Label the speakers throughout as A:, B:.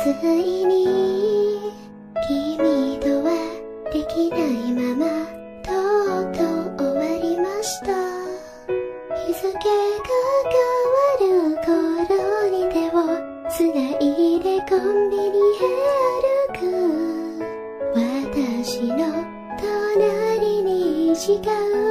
A: ついに君とはできないままとうとう終わりました。日付が変わる頃に手をつないでコンビニへ歩く。私の隣に違う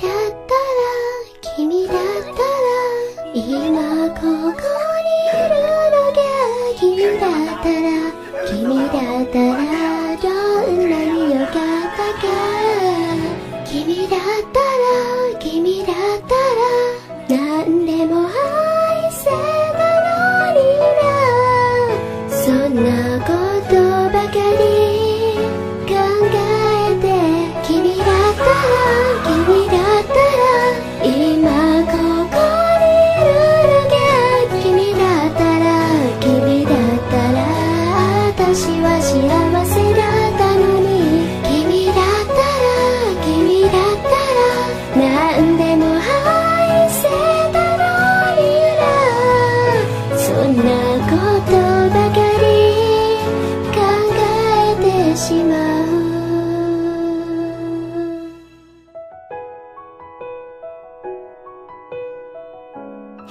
A: だ私は幸せだったのに君だったら君だったら何でも愛せたのになそんなことばかり考えてしまう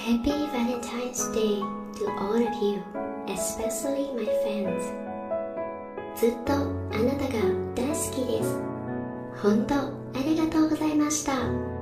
A: 「Happy Valentine's Day to all of you!」especially my fans. ずっとあなたが大好きです。本当ありがとうございました。